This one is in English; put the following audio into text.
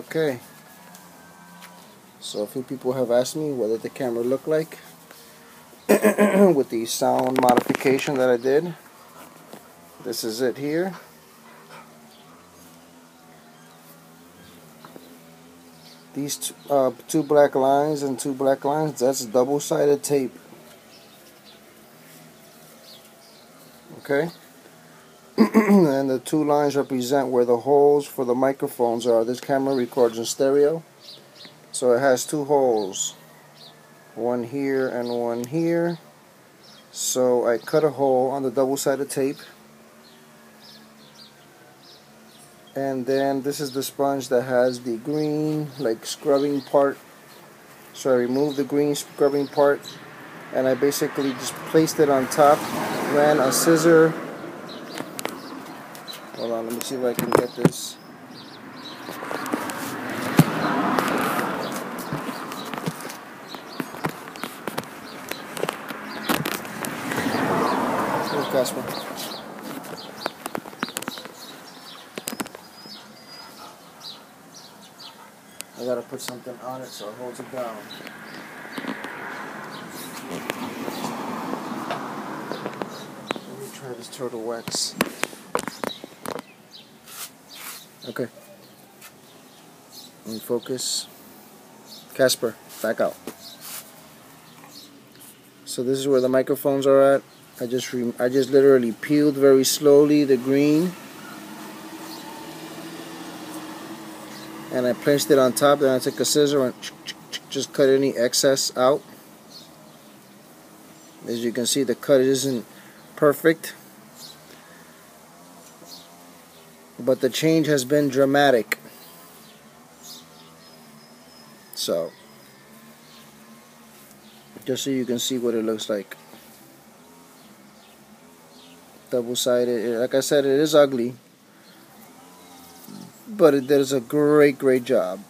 Okay. So a few people have asked me what did the camera look like with the sound modification that I did. This is it here. These uh, two black lines and two black lines, that's double-sided tape. Okay? and the two lines represent where the holes for the microphones are. This camera records in stereo. So it has two holes. One here and one here. So I cut a hole on the double-sided tape. And then this is the sponge that has the green like scrubbing part. So I removed the green scrubbing part and I basically just placed it on top, ran a scissor Hold on, let me see if I can get this. Casper. I gotta put something on it so it holds it down. Let me try this turtle wax. Okay. In focus. Casper, back out. So this is where the microphones are at. I just I just literally peeled very slowly the green. And I placed it on top. Then I took a scissor and just cut any excess out. As you can see, the cut isn't perfect. But the change has been dramatic. So, just so you can see what it looks like. Double-sided, eh, like I said, it is ugly, but it does a great, great job.